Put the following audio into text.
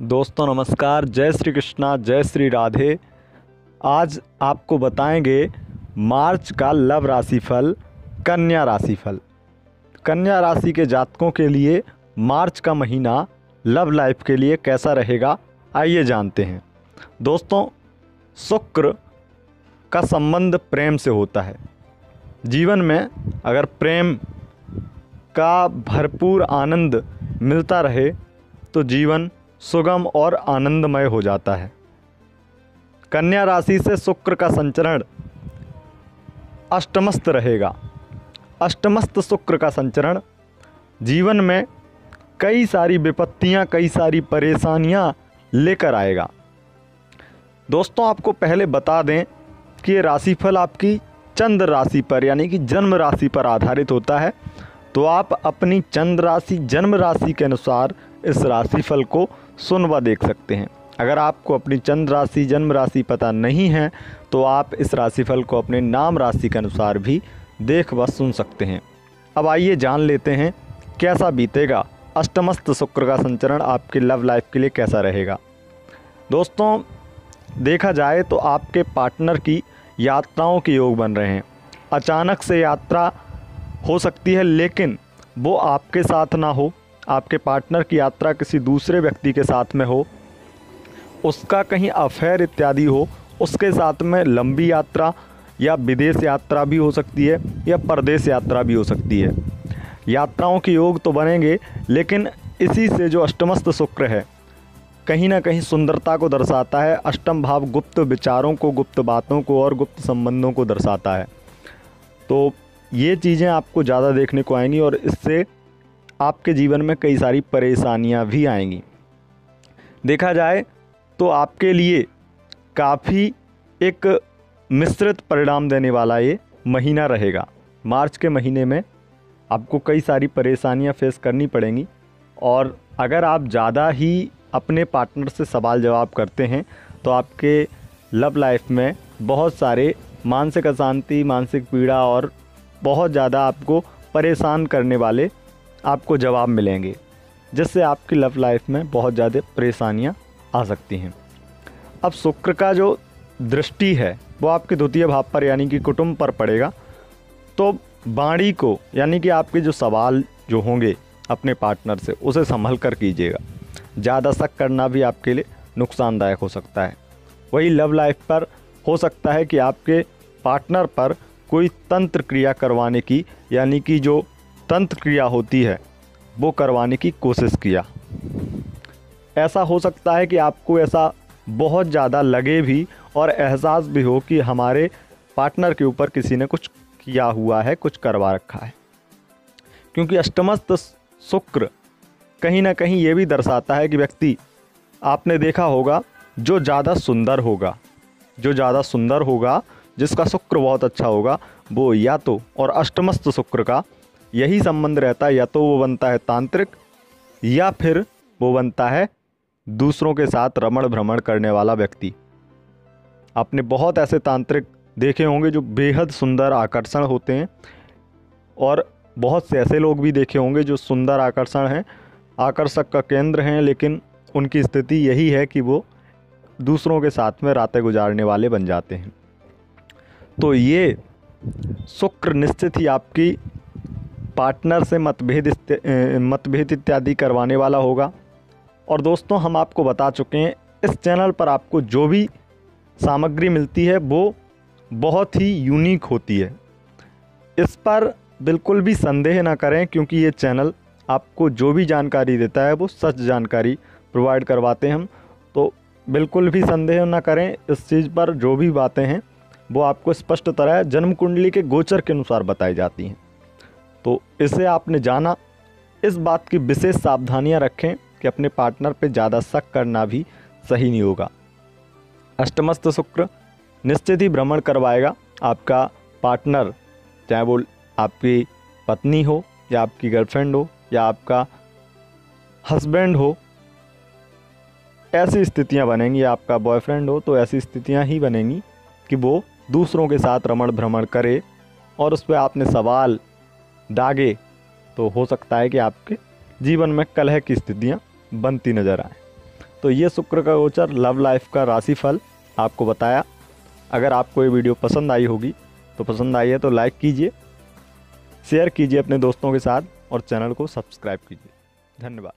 दोस्तों, नमस्कार। जय श्री कृष्णा, जय श्री राधे। आज आपको बताएँगे मार्च का लव राशिफल, कन्या राशिफल। कन्या राशि के जातकों के लिए मार्च का महीना लव लाइफ के लिए कैसा रहेगा, आइए जानते हैं। दोस्तों, शुक्र का संबंध प्रेम से होता है। जीवन में अगर प्रेम का भरपूर आनंद मिलता रहे तो जीवन सुगम और आनंदमय हो जाता है। कन्या राशि से शुक्र का संचरण अष्टमस्त रहेगा। अष्टमस्त शुक्र का संचरण जीवन में कई सारी विपत्तियाँ, कई सारी परेशानियाँ लेकर आएगा। दोस्तों, आपको पहले बता दें कि ये राशिफल आपकी चंद्र राशि पर, यानी कि जन्म राशि पर आधारित होता है। तो आप अपनी चंद्र राशि, जन्म राशि के अनुसार इस राशिफल को सुन व देख सकते हैं। अगर आपको अपनी चंद्र राशि, जन्म राशि पता नहीं है तो आप इस राशिफल को अपने नाम राशि के अनुसार भी देख व सुन सकते हैं। अब आइए जान लेते हैं, कैसा बीतेगा? अष्टमस्त शुक्र का संचरण आपके लव लाइफ के लिए कैसा रहेगा? दोस्तों, देखा जाए तो आपके पार्टनर की यात्राओं के योग बन रहे हैं। अचानक से यात्रा हो सकती है, लेकिन वो आपके साथ ना हो। आपके पार्टनर की यात्रा किसी दूसरे व्यक्ति के साथ में हो, उसका कहीं अफेयर इत्यादि हो, उसके साथ में लंबी यात्रा या विदेश यात्रा भी हो सकती है या परदेश यात्रा भी हो सकती है। यात्राओं के योग तो बनेंगे, लेकिन इसी से जो अष्टमस्त शुक्र है, कहीं ना कहीं सुंदरता को दर्शाता है, अष्टम भाव गुप्त विचारों को, गुप्त बातों को और गुप्त संबंधों को दर्शाता है। तो ये चीज़ें आपको ज़्यादा देखने को आएँगी और इससे आपके जीवन में कई सारी परेशानियाँ भी आएँगी। देखा जाए तो आपके लिए काफ़ी एक मिश्रित परिणाम देने वाला ये महीना रहेगा। मार्च के महीने में आपको कई सारी परेशानियाँ फेस करनी पड़ेंगी और अगर आप ज़्यादा ही अपने पार्टनर से सवाल जवाब करते हैं तो आपके लव लाइफ में बहुत सारे मानसिक अशांति, मानसिक पीड़ा और बहुत ज़्यादा आपको परेशान करने वाले आपको जवाब मिलेंगे, जिससे आपकी लव लाइफ में बहुत ज़्यादा परेशानियाँ आ सकती हैं। अब शुक्र का जो दृष्टि है, वो आपके द्वितीय भाव पर यानी कि कुटुंब पर पड़ेगा। तो बाणी को, यानी कि आपके जो सवाल जो होंगे अपने पार्टनर से, उसे संभल कर कीजिएगा। ज़्यादा शक करना भी आपके लिए नुकसानदायक हो सकता है। वही लव लाइफ पर हो सकता है कि आपके पार्टनर पर कोई तंत्र क्रिया करवाने की, यानी कि जो तंत्र क्रिया होती है, वो करवाने की कोशिश किया। ऐसा हो सकता है कि आपको ऐसा बहुत ज़्यादा लगे भी और एहसास भी हो कि हमारे पार्टनर के ऊपर किसी ने कुछ किया हुआ है, कुछ करवा रखा है। क्योंकि अष्टमस्त शुक्र कहीं ना कहीं ये भी दर्शाता है कि व्यक्ति, आपने देखा होगा, जो ज़्यादा सुंदर होगा, जो ज़्यादा सुंदर होगा, जिसका शुक्र बहुत अच्छा होगा, वो या तो और अष्टमस्त शुक्र का यही संबंध रहता है, या तो वो बनता है तांत्रिक, या फिर वो बनता है दूसरों के साथ रमण भ्रमण करने वाला व्यक्ति। आपने बहुत ऐसे तांत्रिक देखे होंगे जो बेहद सुंदर आकर्षण होते हैं, और बहुत से ऐसे लोग भी देखे होंगे जो सुंदर आकर्षण हैं, आकर्षक का केंद्र हैं, लेकिन उनकी स्थिति यही है कि वो दूसरों के साथ में रातें गुजारने वाले बन जाते हैं। तो ये शुक्र निश्चित ही आपकी पार्टनर से मतभेद मतभेद इत्यादि करवाने वाला होगा। और दोस्तों, हम आपको बता चुके हैं, इस चैनल पर आपको जो भी सामग्री मिलती है, वो बहुत ही यूनिक होती है। इस पर बिल्कुल भी संदेह ना करें, क्योंकि ये चैनल आपको जो भी जानकारी देता है, वो सच जानकारी प्रोवाइड करवाते हैं हम। तो बिल्कुल भी संदेह ना करें, इस चीज़ पर जो भी बातें हैं, वो आपको स्पष्ट तरह जन्म कुंडली के गोचर के अनुसार बताई जाती हैं। तो इसे आपने जाना। इस बात की विशेष सावधानियाँ रखें कि अपने पार्टनर पे ज़्यादा शक करना भी सही नहीं होगा। अष्टमस्त शुक्र, निश्चित ही भ्रमण करवाएगा आपका पार्टनर, चाहे वो आपकी पत्नी हो या आपकी गर्लफ्रेंड हो या आपका हस्बैंड हो। ऐसी स्थितियाँ बनेंगी या आपका बॉयफ्रेंड हो तो ऐसी स्थितियाँ ही बनेंगी कि वो दूसरों के साथ रमण भ्रमण करे और उस पर आपने सवाल दागे तो हो सकता है कि आपके जीवन में कलह की स्थितियाँ बनती नज़र आएँ। तो ये शुक्र का गोचर, लव लाइफ का राशिफल आपको बताया। अगर आपको ये वीडियो पसंद आई होगी तो पसंद आई है तो लाइक कीजिए, शेयर कीजिए अपने दोस्तों के साथ और चैनल को सब्सक्राइब कीजिए। धन्यवाद।